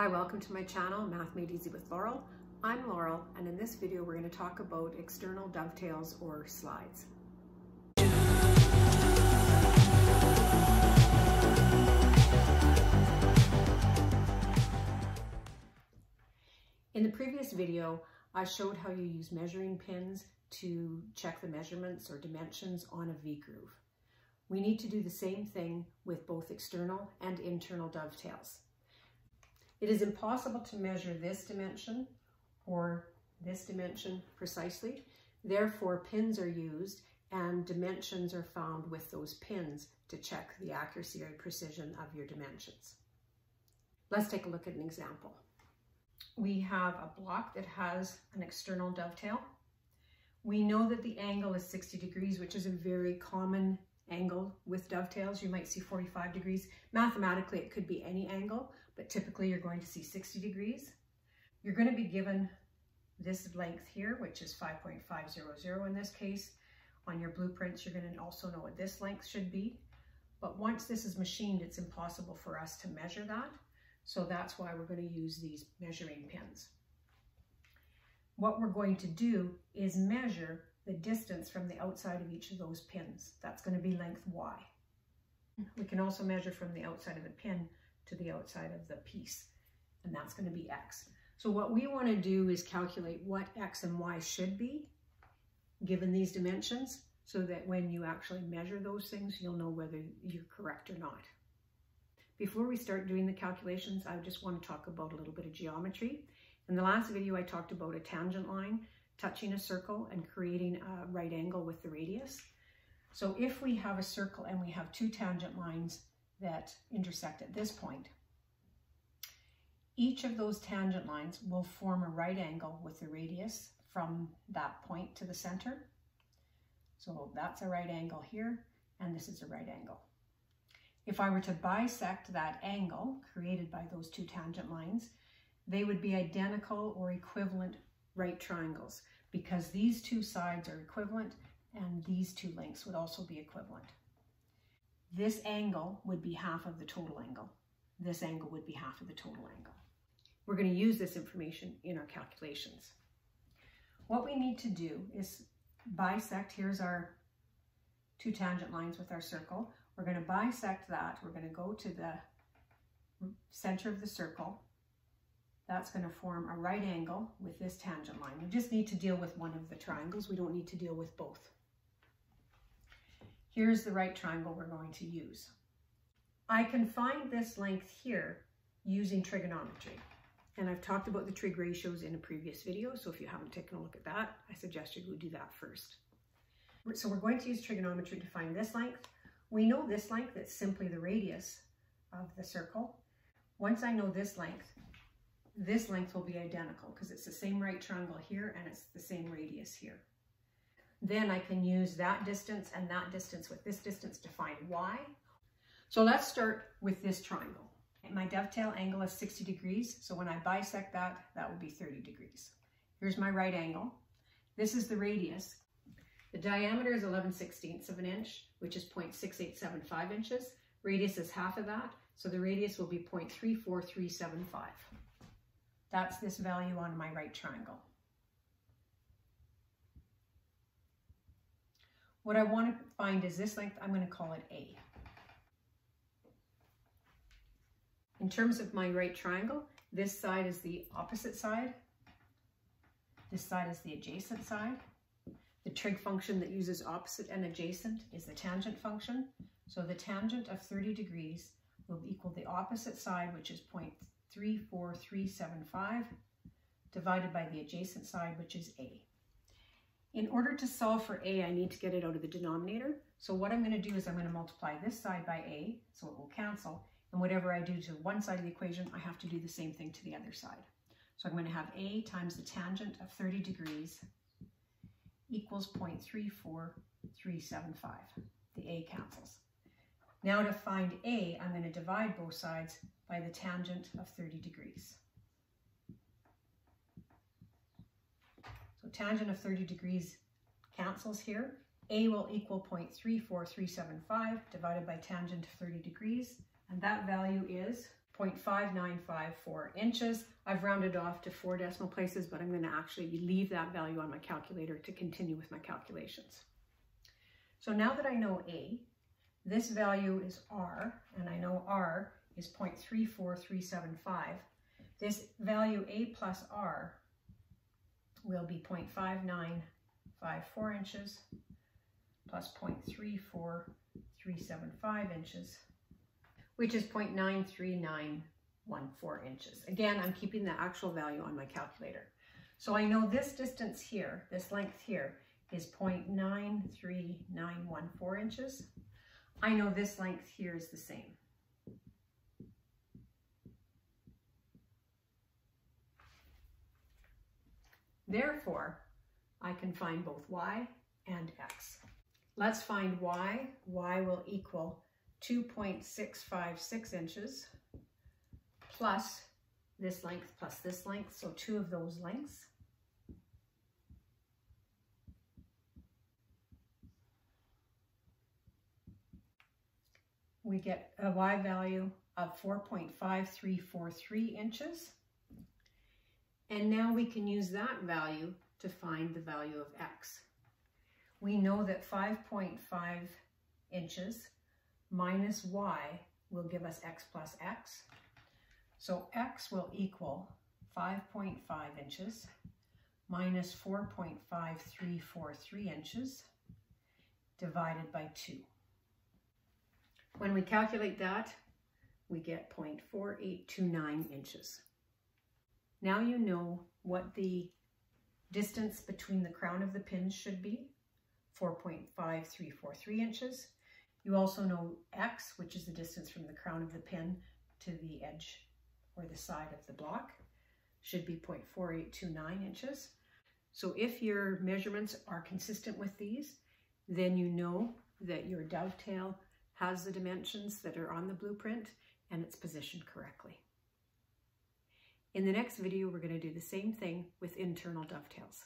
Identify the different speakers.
Speaker 1: Hi, welcome to my channel, Math Made Easy with Laurel. I'm Laurel, and in this video we're going to talk about external dovetails or slides. In the previous video, I showed how you use measuring pins to check the measurements or dimensions on a V-groove. We need to do the same thing with both external and internal dovetails. It is impossible to measure this dimension or this dimension precisely. Therefore, pins are used and dimensions are found with those pins to check the accuracy or precision of your dimensions. Let's take a look at an example. We have a block that has an external dovetail. We know that the angle is 60 degrees, which is a very common angle with dovetails. You might see 45 degrees. Mathematically, it could be any angle, but typically you're going to see 60 degrees. You're going to be given this length here, which is 5.500 in this case. On your blueprints, you're going to also know what this length should be. But once this is machined, it's impossible for us to measure that. So that's why we're going to use these measuring pins. What we're going to do is measure the distance from the outside of each of those pins. That's going to be length Y. We can also measure from the outside of the pin to the outside of the piece, and that's going to be X. So what we want to do is calculate what X and Y should be given these dimensions so that when you actually measure those things, you'll know whether you're correct or not. Before we start doing the calculations, I just want to talk about a little bit of geometry. In the last video, I talked about a tangent line touching a circle and creating a right angle with the radius. So if we have a circle and we have two tangent lines that intersect at this point, each of those tangent lines will form a right angle with the radius from that point to the center. So that's a right angle here, and this is a right angle. If I were to bisect that angle created by those two tangent lines, they would be identical or equivalent right triangles because these two sides are equivalent and these two lengths would also be equivalent. This angle would be half of the total angle. This angle would be half of the total angle. We're going to use this information in our calculations. What we need to do is bisect, here's our two tangent lines with our circle. We're going to bisect that. We're going to go to the center of the circle that's going to form a right angle with this tangent line. We just need to deal with one of the triangles. We don't need to deal with both. Here's the right triangle we're going to use. I can find this length here using trigonometry. And I've talked about the trig ratios in a previous video, so if you haven't taken a look at that, I suggest you go do that first. So we're going to use trigonometry to find this length. We know this length, it's simply the radius of the circle. Once I know this length, this length will be identical because it's the same right triangle here and it's the same radius here. Then I can use that distance and that distance with this distance to find y. So let's start with this triangle. My dovetail angle is 60 degrees, so when I bisect that, that will be 30 degrees. Here's my right angle. This is the radius. The diameter is 11 sixteenths of an inch, which is 0.6875 inches. Radius is half of that, so the radius will be 0.34375. That's this value on my right triangle. What I want to find is this length, I'm going to call it A. In terms of my right triangle, this side is the opposite side. This side is the adjacent side. The trig function that uses opposite and adjacent is the tangent function. So the tangent of 30 degrees will equal the opposite side, which is 34375 divided by the adjacent side, which is A. In order to solve for A, I need to get it out of the denominator. So what I'm going to do is I'm going to multiply this side by A, so it will cancel. And whatever I do to one side of the equation, I have to do the same thing to the other side. So I'm going to have A times the tangent of 30 degrees equals 0.34375. The A cancels. Now to find A, I'm going to divide both sides by the tangent of 30 degrees. So tangent of 30 degrees cancels here. A will equal 0.34375 divided by tangent of 30 degrees, and that value is 0.5954 inches. I've rounded off to four decimal places, but I'm going to actually leave that value on my calculator to continue with my calculations. So now that I know A, this value is R, and I know R is 0.34375. This value A plus R will be 0.5954 inches plus 0.34375 inches which is 0.93914 inches. Again, I'm keeping the actual value on my calculator. So I know this distance here, this length here, is 0.93914 inches. I know this length here is the same. Therefore, I can find both y and x. Let's find y. y will equal 2.656 inches plus this length plus this length, so two of those lengths. We get a y value of 4.5343 inches. And now we can use that value to find the value of x. We know that 5.5 inches minus y will give us x plus x. So x will equal 5.5 inches minus 4.5343 inches divided by 2. When we calculate that, we get 0.4829 inches. Now you know what the distance between the crown of the pins should be, 4.5343 inches, you also know X, which is the distance from the crown of the pin to the edge or the side of the block, should be 0.4829 inches. So if your measurements are consistent with these, then you know that your dovetail has the dimensions that are on the blueprint and it's positioned correctly. In the next video, we're going to do the same thing with internal dovetails.